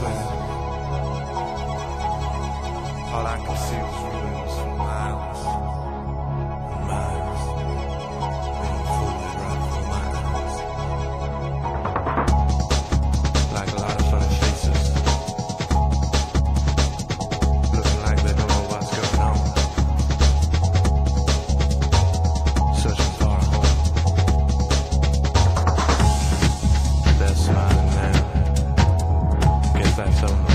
swift. All I could see was ruins from miles. so